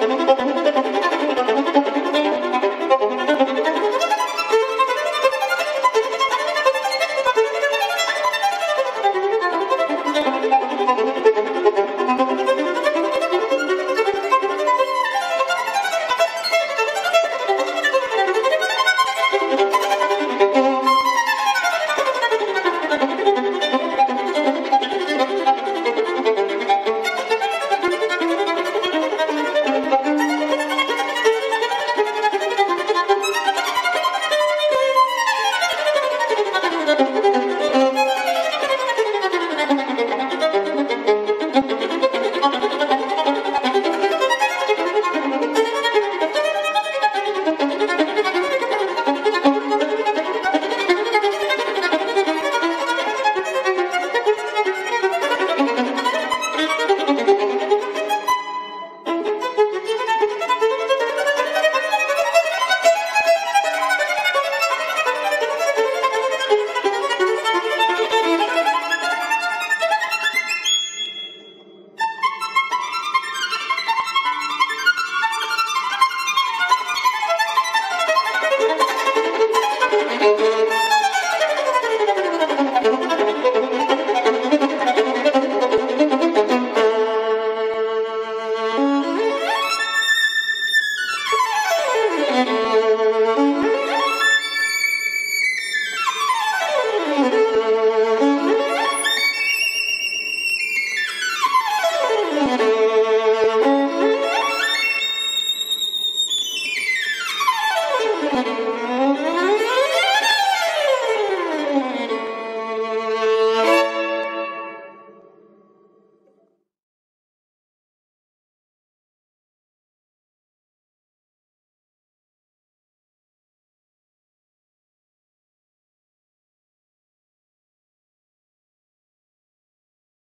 Música Müzik